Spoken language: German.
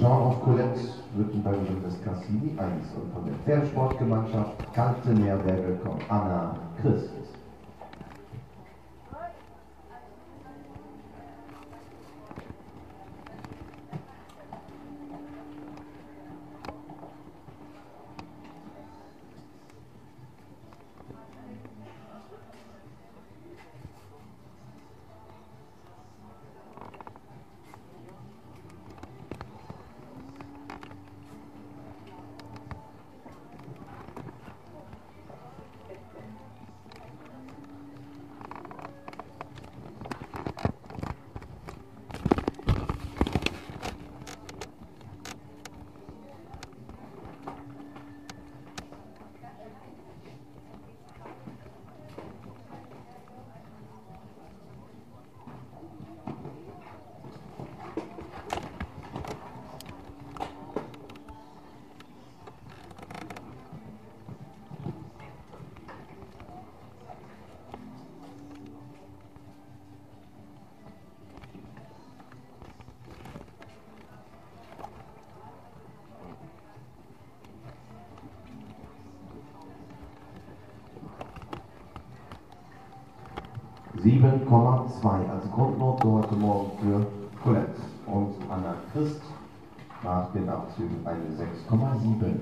Jean of Colette wird in Beiwohnung des Cassini 1 und von der Pferdesportgemeinschaft Kalte Meerberge kommt Anna Christ. Sieben Komma zwei als Grundnote heute Morgen für Colette und Anna Christ nach den Abzügen eine 6,7.